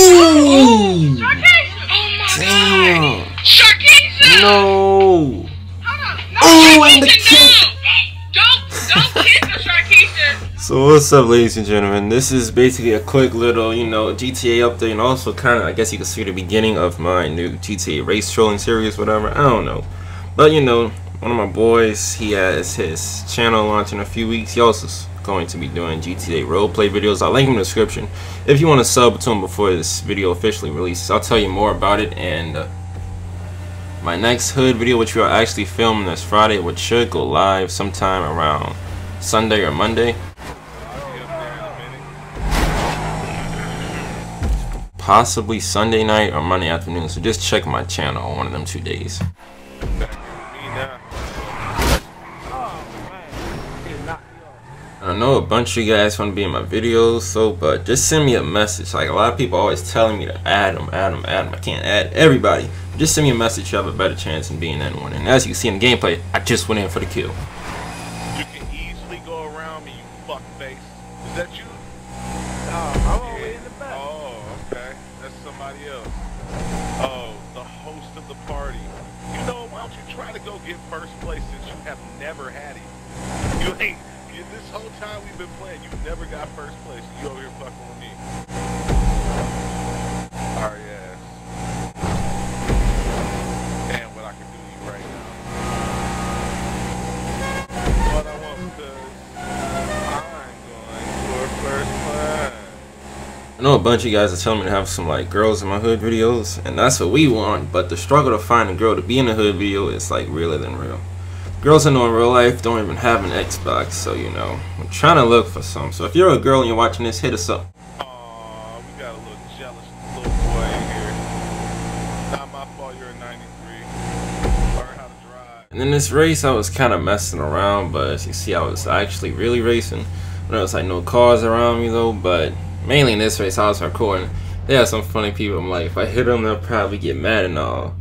Ooh! Oh my Damn! god! No! Hold on. No, Oh, and the Sharkeisha, no! Don't, don't kiss her, Sharkeisha! So what's up ladies and gentlemen, this is basically a quick little, you know, GTA update and also kind of, I guess you can see the beginning of my new GTA race trolling series, whatever, I don't know. But you know, one of my boys, he has his channel launching in a few weeks, he also is going to be doing GTA roleplay videos, I'll link them in the description. If you want to sub to him before this video officially releases, I'll tell you more about it and uh, my next hood video, which we are actually filming this Friday, which should go live sometime around Sunday or Monday. possibly Sunday night or Monday afternoon. So just check my channel on one of them two days. I know a bunch of you guys want to be in my videos, so but just send me a message. Like a lot of people always telling me to add them, add them, add them. I can't add everybody. Just send me a message. You have a better chance in being in one. And as you can see in the gameplay, I just went in for the kill. You can easily go around me, you fuck face. Is that you? I'm all the way in the back. Oh, okay. That's somebody else. Oh, the host of the party. You know, why don't you try to go get first place since you have never had it? You ain't. This whole time we've been playing, you never got first place. You over here fucking with me. Sorry ass. Damn, what I can do to you right now. What I want because I'm going for first class. I know a bunch of you guys are telling me to have some like girls in my hood videos, and that's what we want. But the struggle to find a girl to be in a hood video is like realer than real. Girls I know in real life don't even have an Xbox, so you know I'm trying to look for some. So if you're a girl and you're watching this, hit us up. We got a little jealous little boy in here. Not my fault you're a 93. Learn how to drive. And in this race, I was kind of messing around, but as you see, I was actually really racing. There was like no cars around me though, but mainly in this race, I was recording. There are some funny people. I'm like, if I hit them, they'll probably get mad and all.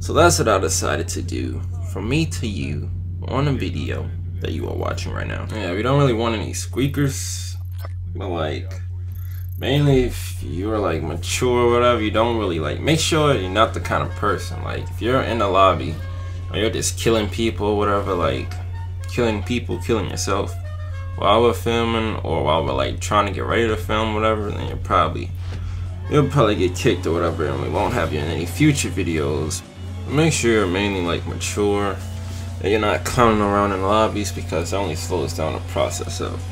So that's what I decided to do. From me to you, on a video that you are watching right now. Yeah, we don't really want any squeakers, but like, mainly if you're like mature or whatever, you don't really like, make sure you're not the kind of person. Like, if you're in the lobby, or you're just killing people or whatever, like, killing people, killing yourself while we're filming or while we're like trying to get ready to film whatever then you'll probably you'll probably get kicked or whatever and we won't have you in any future videos make sure you're mainly like mature and you're not clowning around in lobbies because it only slows down the process of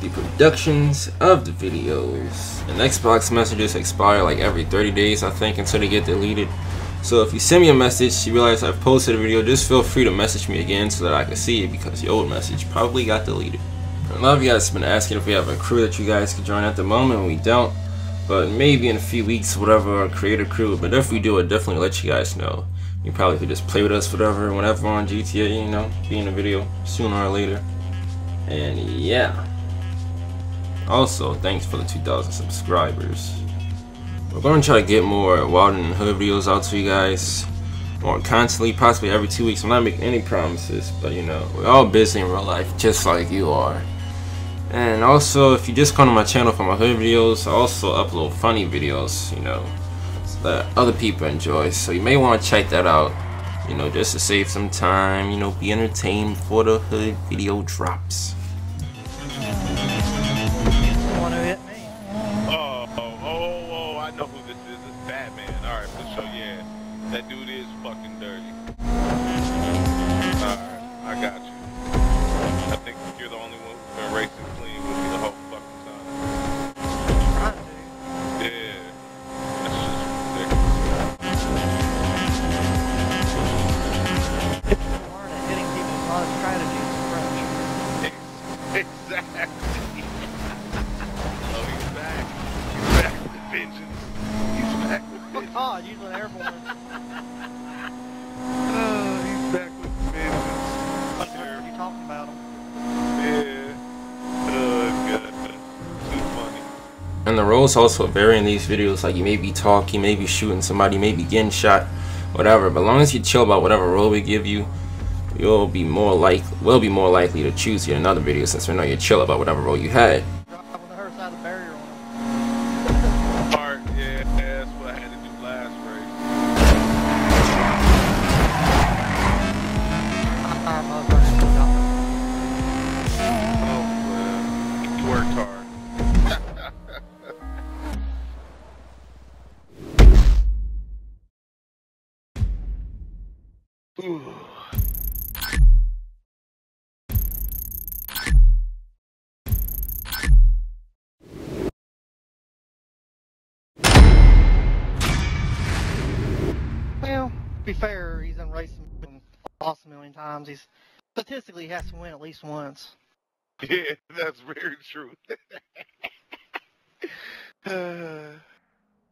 the productions of the videos and xbox messages expire like every 30 days i think until they get deleted so if you send me a message, you realize I've posted a video, just feel free to message me again so that I can see it because the old message probably got deleted. A lot of you guys have been asking if we have a crew that you guys could join at the moment. We don't, but maybe in a few weeks, whatever, our creator crew. But if we do, I'll definitely let you guys know. You probably could just play with us, whatever, whenever on GTA, you know, be in a video sooner or later. And yeah. Also, thanks for the 2,000 subscribers. We're going to try to get more Wild and Hood videos out to you guys more constantly, possibly every two weeks. I'm not making any promises, but you know, we're all busy in real life, just like you are. And also, if you just come to my channel for my hood videos, I also upload funny videos, you know, that other people enjoy. So you may want to check that out, you know, just to save some time, you know, be entertained before the hood video drops. Vengeance. God, using airborne. Oh, he's back with vengeance. What are you talking about him? Yeah. Oh, God. Too funny. And the roles also vary in these videos. Like you may be talking, you may be shooting somebody, you may be getting shot, whatever. But as long as you chill about whatever role we give you, you'll be more like will be more likely to choose you in another video since we know you're chill about whatever role you had. Well, to be fair, he's done racing lost a million times. He's statistically he has to win at least once. Yeah, that's very true. Uh,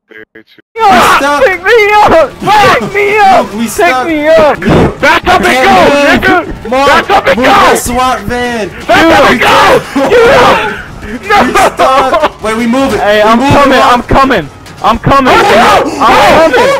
very true. Stop! Pick me up! Pick me up! We Pick stuck. me up! Back up and go, nigga! Back up and Move go! the SWAT van! Back up and go! We No! stuck! Wait, we move it! Hey, We I'm move it coming. I'm coming! I'm coming! I'm coming!